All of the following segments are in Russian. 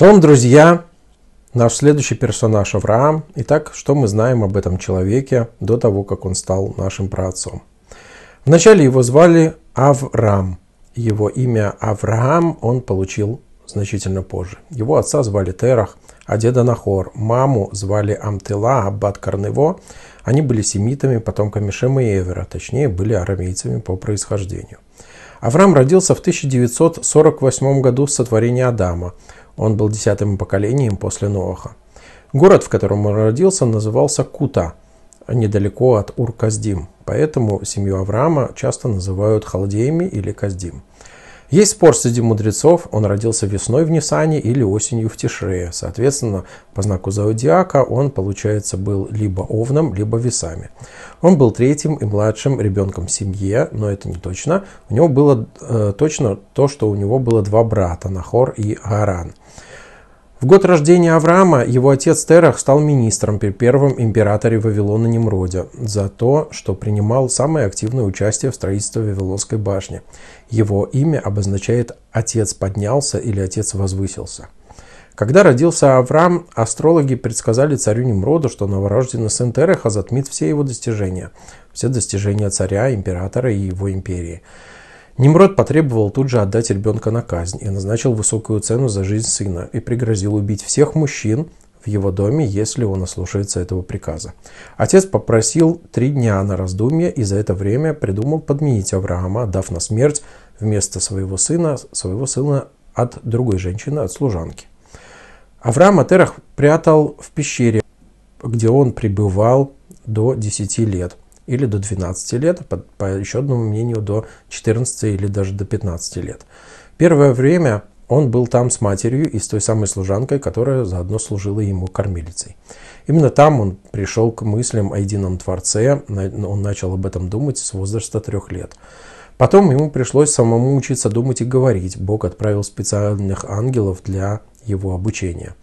Шалом, друзья! Наш следующий персонаж Авраам. Итак, что мы знаем об этом человеке до того, как он стал нашим праотцом? Вначале его звали Авраам. Его имя Авраам он получил значительно позже. Его отца звали Терах, а деда Нахор. Маму звали Амтела, Аббат Карнево. Они были семитами, потомками Шема и Эвера, точнее, были арамейцами по происхождению. Авраам родился в 1948 году с сотворения Адама – он был десятым поколением после Ноаха. Город, в котором он родился, назывался Кута, недалеко от Ур-Каздим. Поэтому семью Авраама часто называют халдеями или Каздим. Есть спор среди мудрецов, он родился весной в Нисане или осенью в Тишрее. Соответственно, по знаку зодиака он, получается, был либо овном, либо весами. Он был третьим и младшим ребенком в семье, но это не точно. У него было э, точно то, что у него было два брата, Нахор и Гаран. В год рождения Авраама его отец Терах стал министром при первом императоре Вавилона Немроде за то, что принимал самое активное участие в строительстве Вавилонской башни. Его имя обозначает «отец поднялся» или «отец возвысился». Когда родился Авраам, астрологи предсказали царю Немроду, что новорожденный сын Тереха затмит все его достижения, все достижения царя, императора и его империи. Nimrod потребовал тут же отдать ребенка на казнь и назначил высокую цену за жизнь сына и пригрозил убить всех мужчин в его доме, если он ослушается этого приказа. Отец попросил три дня на раздумье и за это время придумал подменить Авраама, дав на смерть вместо своего сына, своего сына от другой женщины, от служанки. Авраам Атерах прятал в пещере, где он пребывал до 10 лет или до 12 лет, по, по еще одному мнению до 14 или даже до 15 лет. Первое время он был там с матерью и с той самой служанкой, которая заодно служила ему кормилицей. Именно там он пришел к мыслям о едином Творце, он начал об этом думать с возраста трех лет. Потом ему пришлось самому учиться думать и говорить. Бог отправил специальных ангелов для его обучения.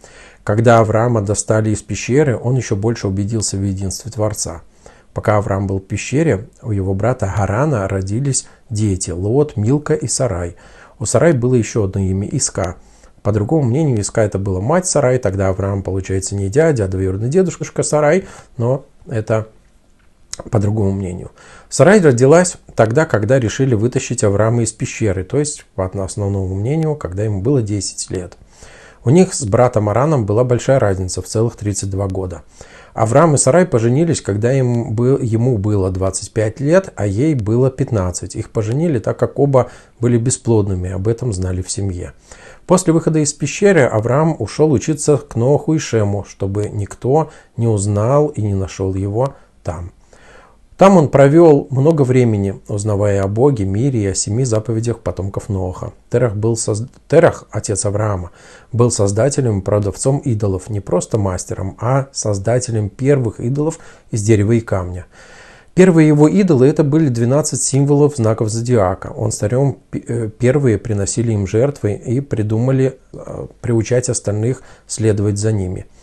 Когда Авраама достали из пещеры, он еще больше убедился в единстве Творца – Пока Авраам был в пещере, у его брата Гарана родились дети – Лот, Милка и Сарай. У Сарай было еще одно имя – Иска. По другому мнению, Иска это была мать Сарай, тогда Авраам, получается, не дядя, а двоюродный дедушка Сарай, но это по другому мнению. Сарай родилась тогда, когда решили вытащить Авраама из пещеры, то есть, по основному мнению, когда ему было 10 лет. У них с братом Араном была большая разница в целых 32 года. Авраам и Сарай поженились, когда им был, ему было 25 лет, а ей было 15. Их поженили, так как оба были бесплодными, об этом знали в семье. После выхода из пещеры Авраам ушел учиться к Ноху и Шему, чтобы никто не узнал и не нашел его там. Там он провел много времени, узнавая о Боге, мире и о семи заповедях потомков Ноаха. Терах, был соз... Терах, отец Авраама, был создателем и продавцом идолов, не просто мастером, а создателем первых идолов из дерева и камня. Первые его идолы это были 12 символов знаков зодиака. Он с царем э, первые приносили им жертвы и придумали э, приучать остальных следовать за ними –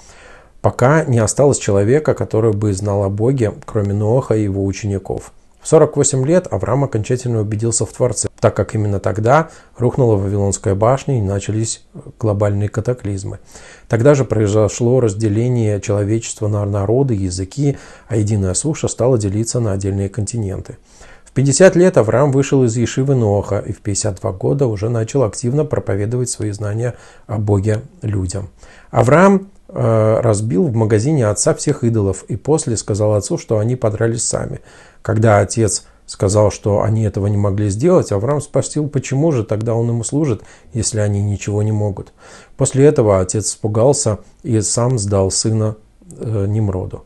пока не осталось человека, который бы знал о Боге, кроме Ноаха и его учеников. В 48 лет Авраам окончательно убедился в Творце, так как именно тогда рухнула Вавилонская башня и начались глобальные катаклизмы. Тогда же произошло разделение человечества на народы, языки, а единая суша стала делиться на отдельные континенты. В 50 лет Авраам вышел из Ешивы Ноха и в 52 года уже начал активно проповедовать свои знания о Боге людям. Авраам разбил в магазине отца всех идолов и после сказал отцу, что они подрались сами. Когда отец сказал, что они этого не могли сделать, Авраам спросил, почему же тогда он ему служит, если они ничего не могут. После этого отец испугался и сам сдал сына э, Nimроду.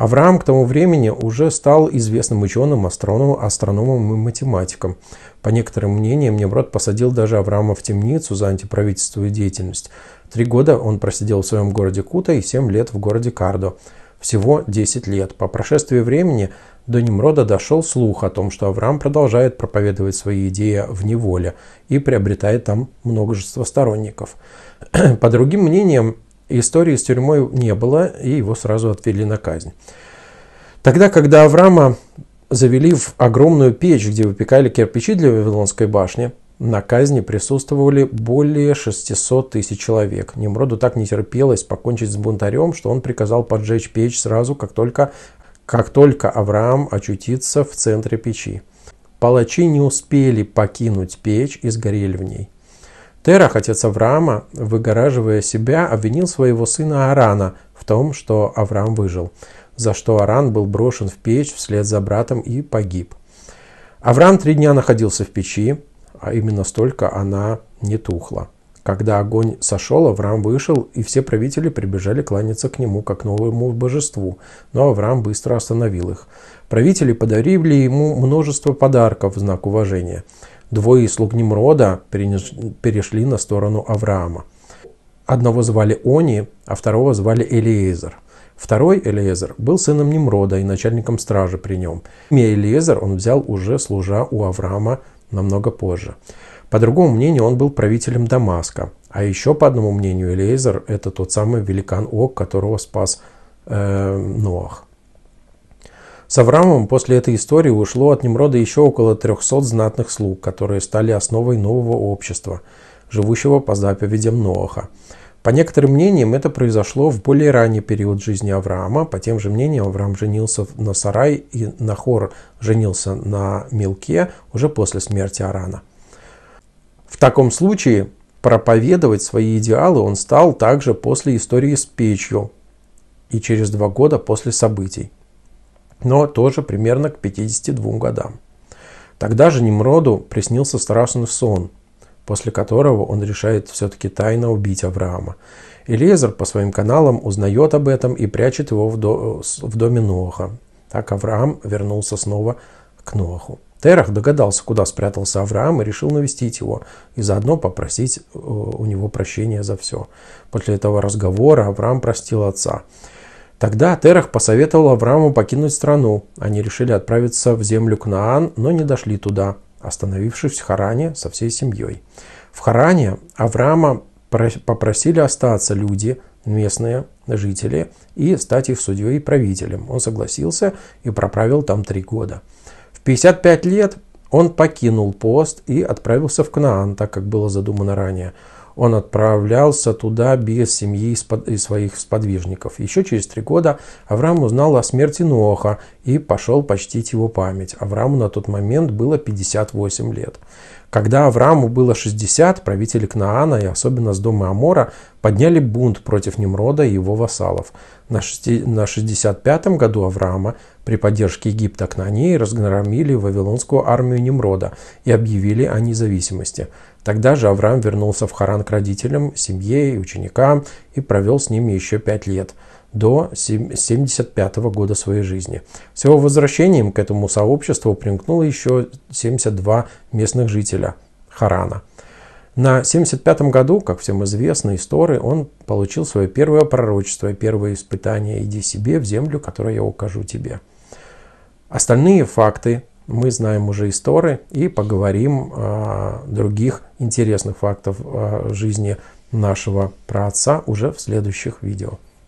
Авраам к тому времени уже стал известным ученым, астрономом, астрономом и математиком. По некоторым мнениям, Немрод посадил даже Авраама в темницу за антиправительственную деятельность. Три года он просидел в своем городе Кута и семь лет в городе Кардо. Всего 10 лет. По прошествии времени до Немрода дошел слух о том, что Авраам продолжает проповедовать свои идеи в неволе и приобретает там множество сторонников. По другим мнениям, истории с тюрьмой не было, и его сразу отвели на казнь. Тогда, когда Авраама завели в огромную печь, где выпекали кирпичи для Вавилонской башни, на казни присутствовали более 600 тысяч человек. Немроду так не терпелось покончить с бунтарем, что он приказал поджечь печь сразу, как только, как только Авраам очутится в центре печи. Палачи не успели покинуть печь и сгорели в ней. Терах, отец Авраама, выгораживая себя, обвинил своего сына Арана в том, что Авраам выжил, за что Аран был брошен в печь вслед за братом и погиб. Авраам три дня находился в печи, а именно столько она не тухла. Когда огонь сошел, Авраам вышел, и все правители прибежали кланяться к нему, как новому божеству. Но Авраам быстро остановил их. Правители подарили ему множество подарков в знак уважения. Двое слуг Немрода перешли на сторону Авраама. Одного звали Они, а второго звали Элиезер. Второй Элиезер был сыном Немрода и начальником стражи при нем. Имя Элиезер он взял уже служа у Авраама намного позже. По другому мнению, он был правителем Дамаска. А еще, по одному мнению, Элейзер – это тот самый великан Ок, которого спас э, Ноах. С Авраамом после этой истории ушло от Немрода еще около 300 знатных слуг, которые стали основой нового общества, живущего по заповедям Ноаха. По некоторым мнениям, это произошло в более ранний период жизни Авраама. По тем же мнениям, Авраам женился на Сарай и Нахор женился на Милке уже после смерти Арана. В таком случае проповедовать свои идеалы он стал также после истории с печью и через два года после событий но тоже примерно к 52 годам. Тогда же Немроду приснился страшный сон, после которого он решает все-таки тайно убить Авраама. Элиезер по своим каналам узнает об этом и прячет его в, до, в доме Ноаха. Так Авраам вернулся снова к Ноаху. Терах догадался, куда спрятался Авраам, и решил навестить его, и заодно попросить э, у него прощения за все. После этого разговора Авраам простил отца. Тогда Терах посоветовал Аврааму покинуть страну. Они решили отправиться в землю Кнаан, но не дошли туда, остановившись в Харане со всей семьей. В Харане Авраама попросили остаться люди, местные жители, и стать их судьей и правителем. Он согласился и проправил там три года. В 55 лет он покинул пост и отправился в Кнаан, так как было задумано ранее он отправлялся туда без семьи и своих сподвижников. Еще через три года Авраам узнал о смерти Ноха и пошел почтить его память. Аврааму на тот момент было 58 лет. Когда Аврааму было 60, правители Кнаана и особенно с дома Амора подняли бунт против Немрода и его вассалов. На 65-м году Авраама при поддержке Египта Кнанеи разгромили вавилонскую армию Немрода и объявили о независимости. Тогда же Авраам вернулся в Харан к родителям, семье и ученикам и провел с ними еще пять лет до 75 года своей жизни. С его возвращением к этому сообществу примкнуло еще 72 местных жителя Харана. На 75 году, как всем известно, истории, он получил свое первое пророчество, первое испытание «Иди себе в землю, которую я укажу тебе». Остальные факты мы знаем уже истории и поговорим о других интересных фактах жизни нашего праотца уже в следующих видео.